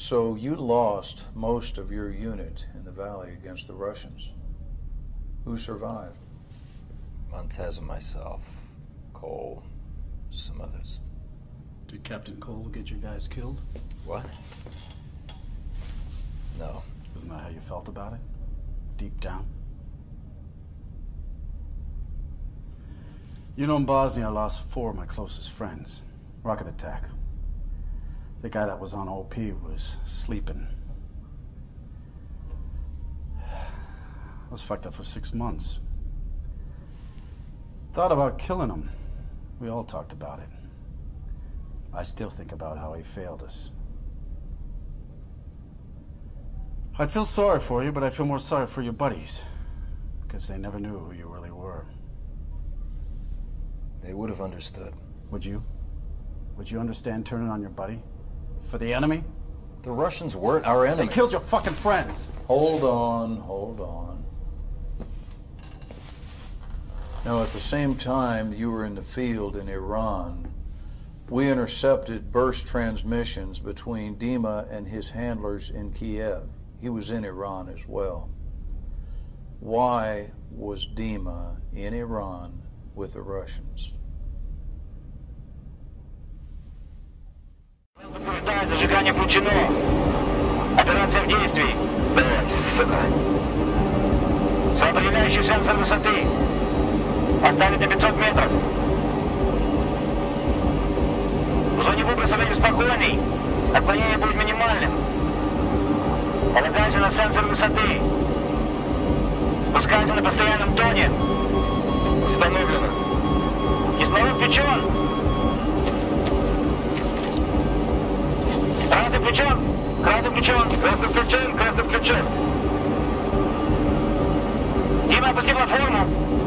So you lost most of your unit in the valley against the Russians. Who survived? Montes and myself, Cole, some others. Did Captain Cole get your guys killed? What? No. Isn't that how you felt about it? Deep down? You know, in Bosnia, I lost four of my closest friends. Rocket attack. The guy that was on OP was sleeping. I was fucked up for six months. Thought about killing him. We all talked about it. I still think about how he failed us. I'd feel sorry for you, but I feel more sorry for your buddies. Because they never knew who you really were. They would have understood. Would you? Would you understand turning on your buddy? For the enemy? The Russians weren't our enemies. They killed your fucking friends. Hold on, hold on. Now, at the same time you were in the field in Iran, we intercepted burst transmissions between Dima and his handlers in Kiev. He was in Iran as well. Why was Dima in Iran with the Russians? Предупреждаю, зажигание включено. Операция в действии. Давай, сюда. Определяющий сенсор высоты. Поставить на 500 метров. В зоне выбросывания спокойный. Отклонение будет минимальным. Полагайся на сенсор высоты. Спускайся на постоянном тоне. Установлено. Кислород включен. Включен. Красный включен. Красный включен. Красный включен. Дима, опусти платформу.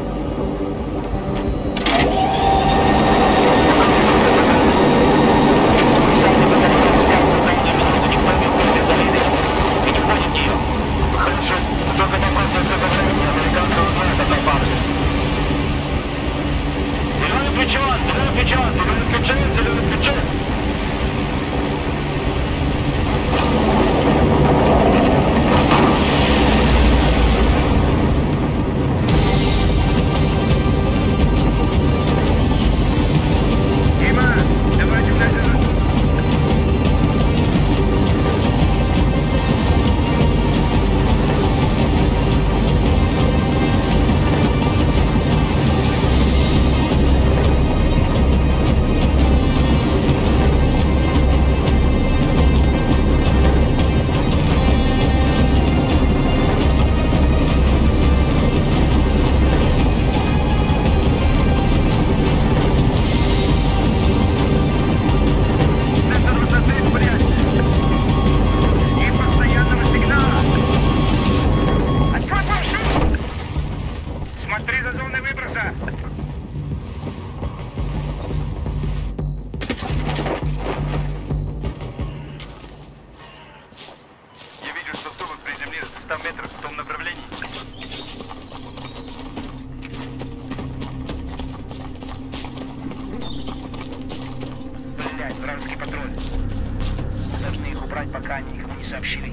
ждать, пока они никому не сообщили.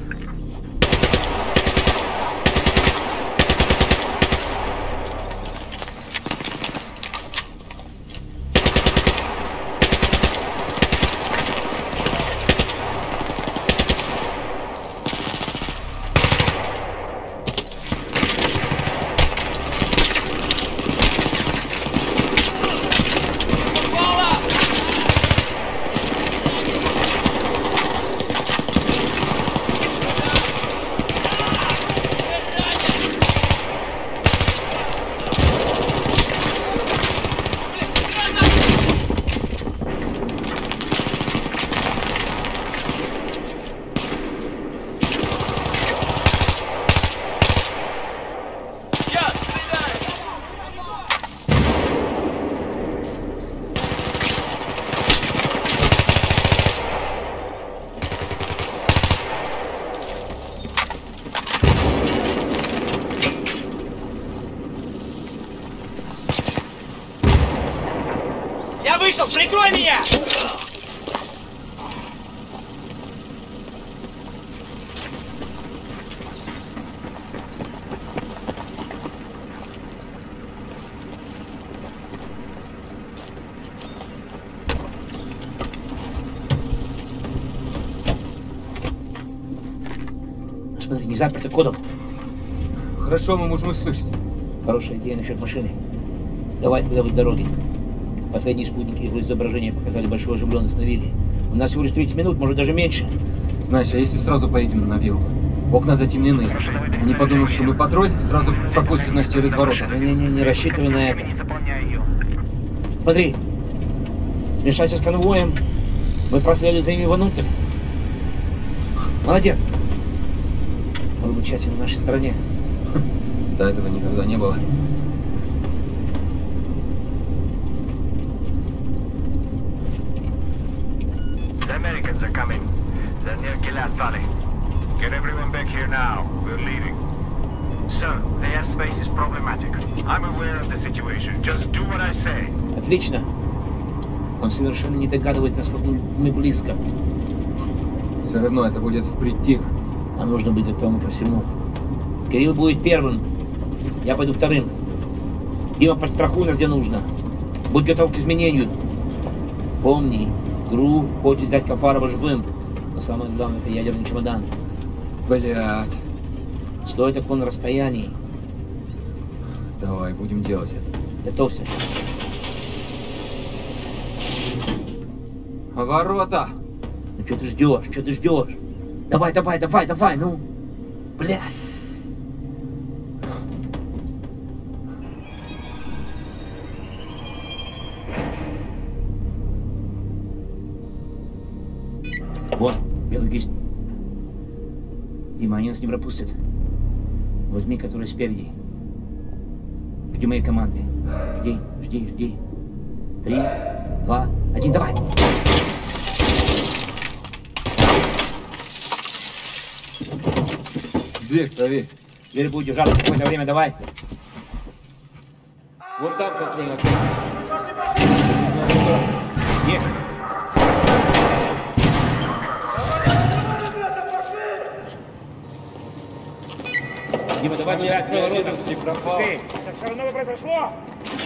Смотри, не заперто кодом. Хорошо, мы можем их слышать. Хорошая идея насчет машины. Давай быть дороги. Последние спутники его изображения показали большую оживленность на вилле. У нас всего лишь 30 минут, может даже меньше. Знаешь, а если сразу поедем на виллу? Окна затемнены. Они подумают, что мы патруль, сразу пропустят нас через ворота. Не-не-не, не рассчитывай на это. Смотри, смешайся с конвоем. Мы проследуем за ними внутрь. Молодец. Тщательно на нашей стороне. До этого никогда не было. The Americans are coming. They're near Gilad Valley. Get everyone back here now. We're leaving. Sir, the airspace is problematic. I'm aware of the situation. Just do what I say. Отлично. Он совершенно не догадывается, насколько мы близко. Все равно это будет впритык. Нам нужно быть готовым ко всему. Кирилл будет первым. Я пойду вторым. Дима, подстрахуй нас где нужно. Будь готов к изменению. Помни, ГРУ хочет взять Кафарова живым. Но самое главное, это ядерный чемодан. Блядь. Стой так на расстоянии. Давай, будем делать это. Готовься. Ворота! Ну что ты ждешь? Что ты ждешь? Давай, давай, давай, давай, ну. Блядь. Вот, белый кисть. Дима, они нас не пропустят. Возьми, который спереди. Жди моей команды. Жди, жди, жди. Три, два, один, давай! Дверь дави. Дверь будет держаться какое-то время, давай. Вот так вот время. Нет. Дима, давай ну я открою Родовский пропал. Эй, так все равно произошло.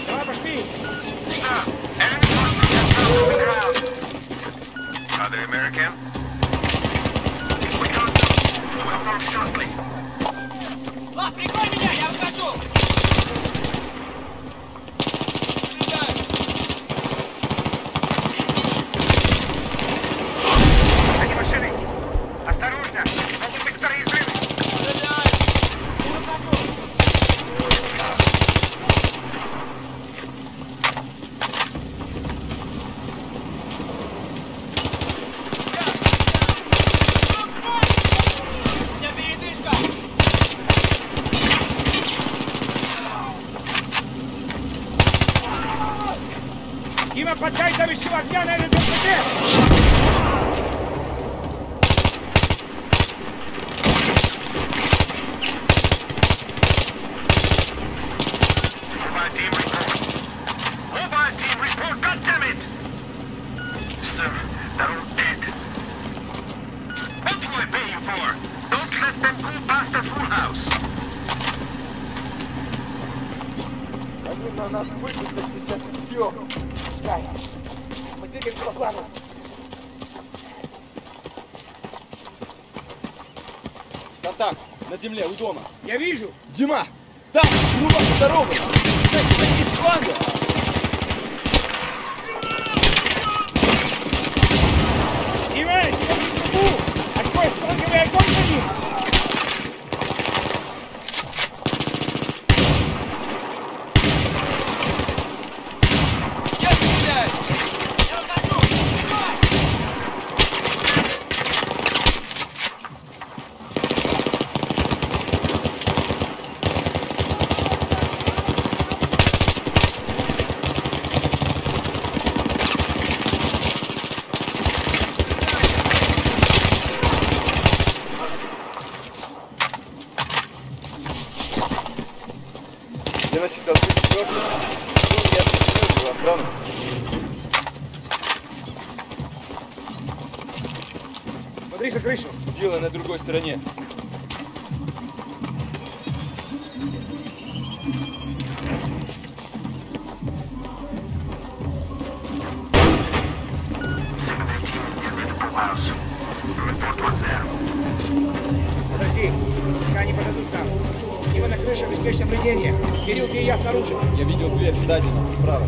Давай, пошли. Other American? Ладно, прикрой меня, я ухожу! Они на нас выпустят сейчас все. Да. Мы двигаемся по плану. Контакт. На земле, у дома. Я вижу. Дима, там, ну вас дороге. Кстати, с фланга. там. Его на крыше в беспечном пределье. Кирилл, я снаружи. Я видел дверь сзади справа.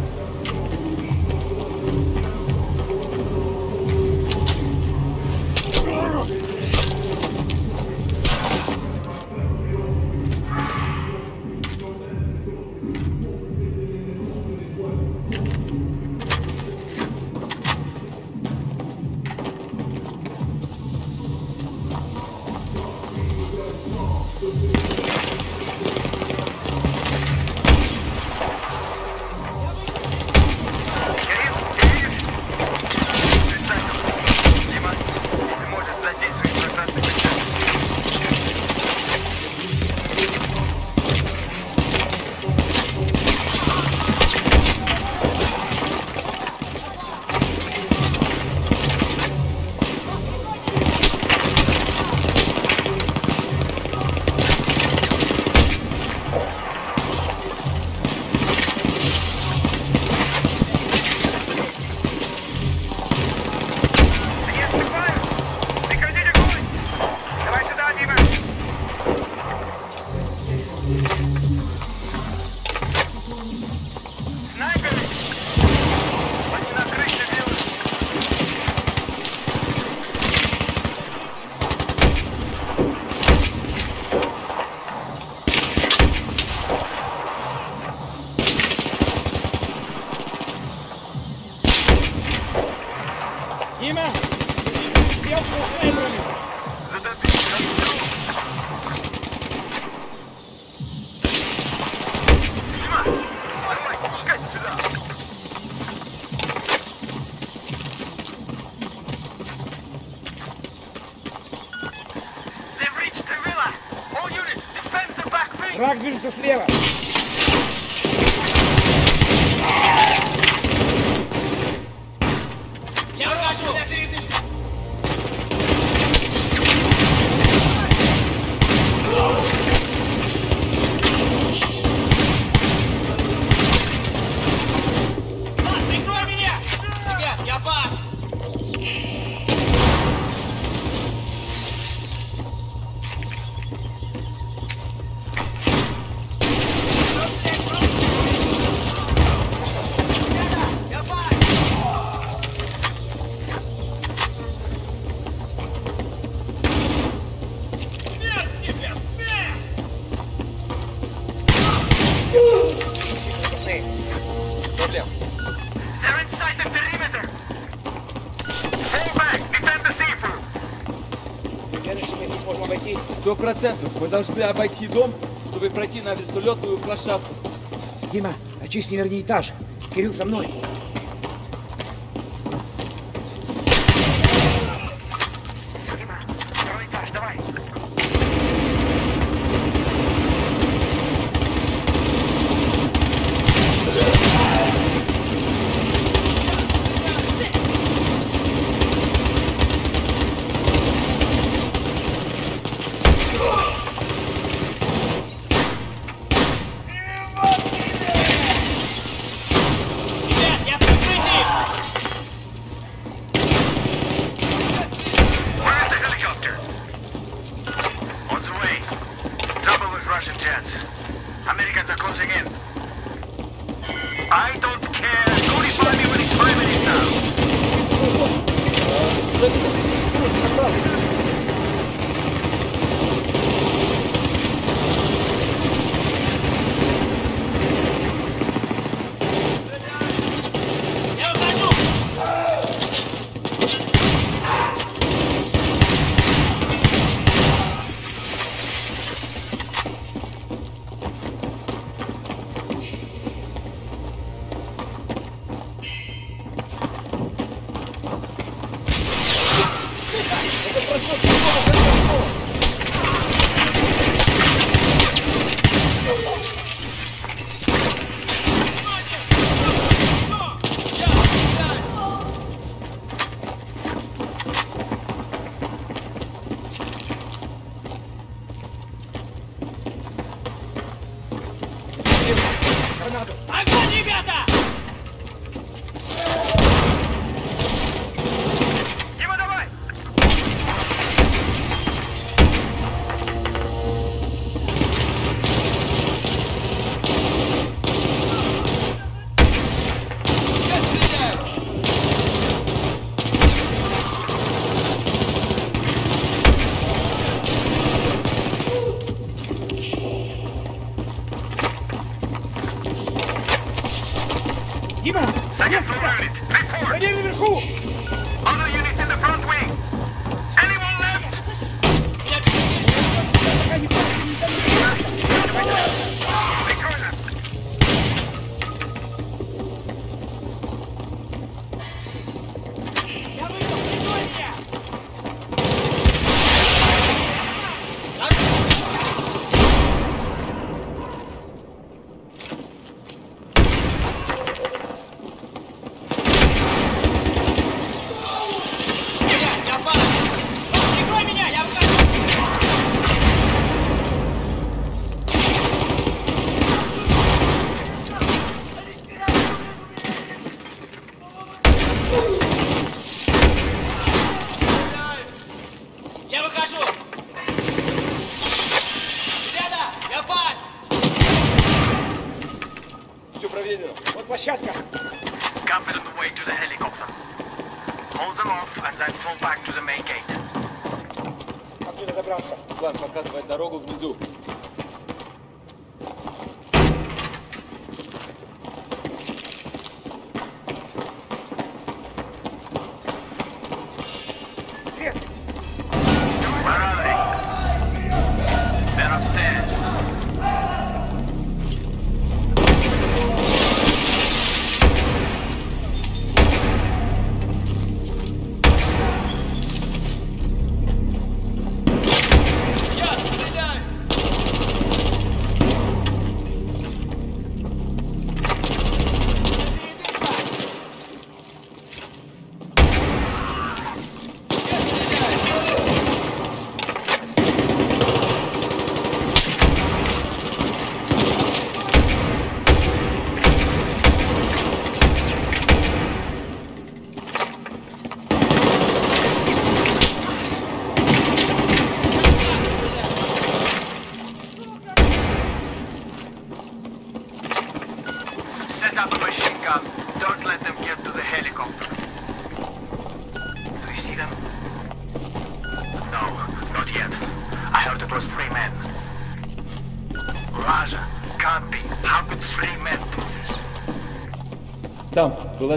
Следующий мы сможем обойти. Сто процентов. Мы должны обойти дом, чтобы пройти на вертолетную площадку. Дима, очисти верхний этаж. Кирилл со мной. Let's go.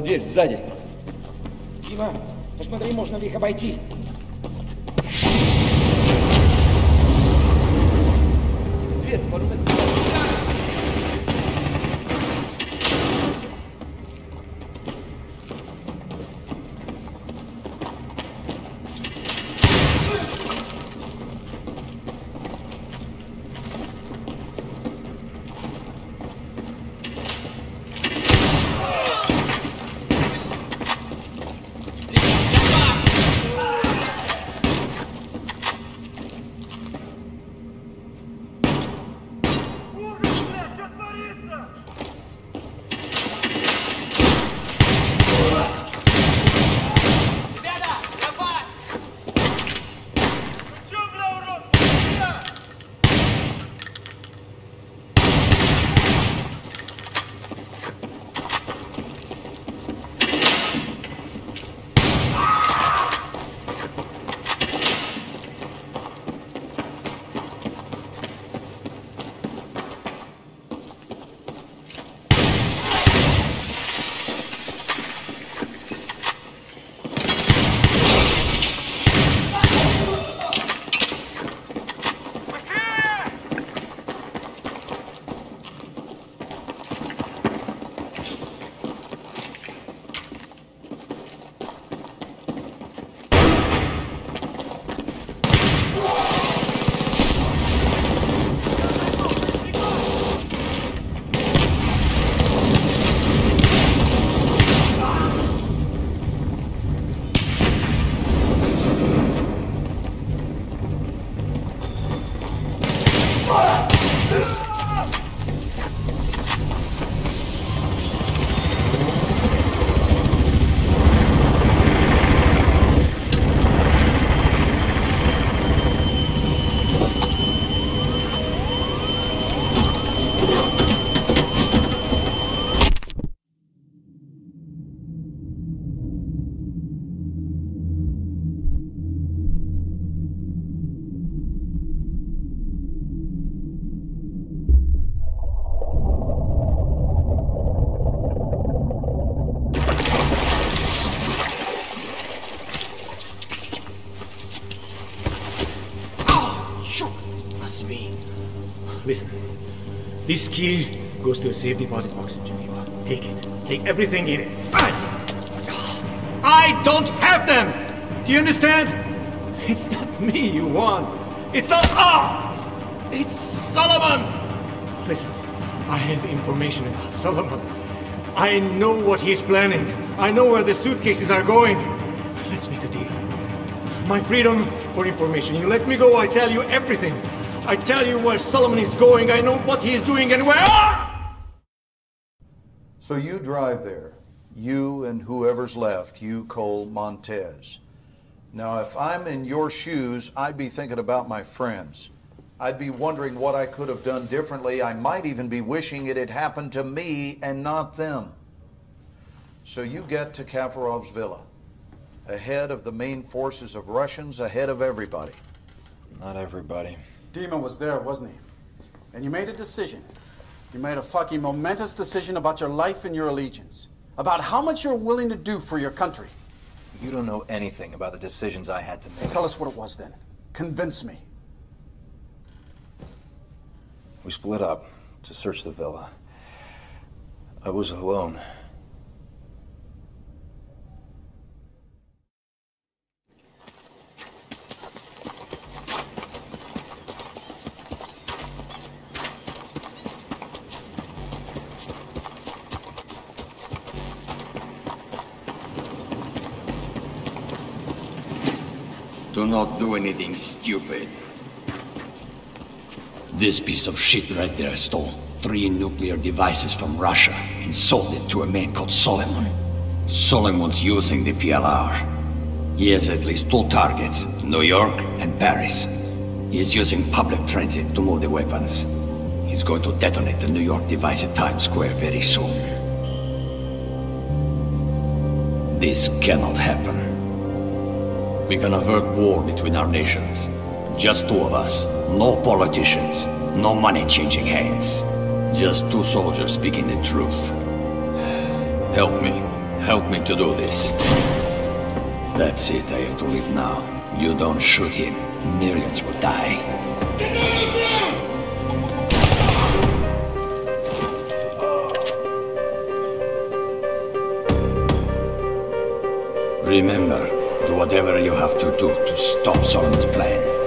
Дверь сзади. Дима, посмотри, можно ли их обойти. Listen, this key goes to a safe deposit box in Geneva. Take it. Take everything in it. I, don't have them! Do you understand? It's not me you want. It's not. Ah! It's Solomon! Listen, I have information about Solomon. I know what he's planning. I know where the suitcases are going. Let's make a deal. My freedom for information. You let me go, I tell you everything. I tell you where Solomon is going. I know what he is doing and where. Ah! So you drive there, you and whoever's left, you, Cole Montes. Now, if I'm in your shoes, I'd be thinking about my friends. I'd be wondering what I could have done differently. I might even be wishing it had happened to me and not them. So you get to Kaffarov's villa, ahead of the main forces of Russians, ahead of everybody. Not everybody. Dima was there, wasn't he? And you made a decision. You made a fucking momentous decision about your life and your allegiance. About how much you're willing to do for your country. You don't know anything about the decisions I had to make. Tell us what it was then. Convince me. We split up to search the villa. I was alone. Not do anything stupid. This piece of shit right there stole three nuclear devices from Russia and sold it to a man called Solomon. Solomon's using the PLR. He has at least two targets, New York and Paris. He's using public transit to move the weapons. He's going to detonate the New York device at Times Square very soon. This cannot happen. We can avert war between our nations. Just two of us. No politicians. No money changing hands. Just two soldiers speaking the truth. Help me. Help me to do this. That's it. I have to leave now. You don't shoot him. Millions will die. get out Remember, do whatever you have to do to stop Solomon's plan.